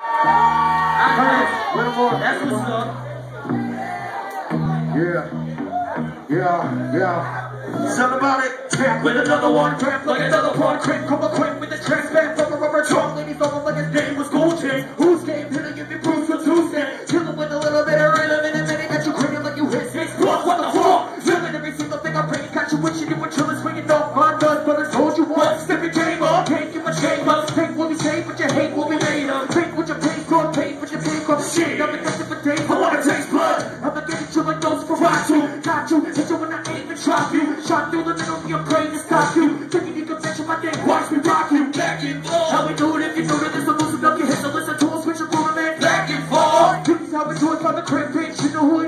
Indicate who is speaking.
Speaker 1: I heard
Speaker 2: one more. Yeah. Yeah. Yeah.
Speaker 1: Something about it.
Speaker 3: Tap with another one. Tap like another one. shit. I've been for days, I wanna taste blood. I've been getting you for those Karatu. Got you, hit you when I ain't even drop you. Shot through the middle of your brain and stop you. Taking you can mention my name, watch me rock you. Back and forth. How we do it if you know that it's the loosen up your hips. So listen to us, switch your groove, man. Back and forth. This is how we do it from the crib, bitch. You know who it is.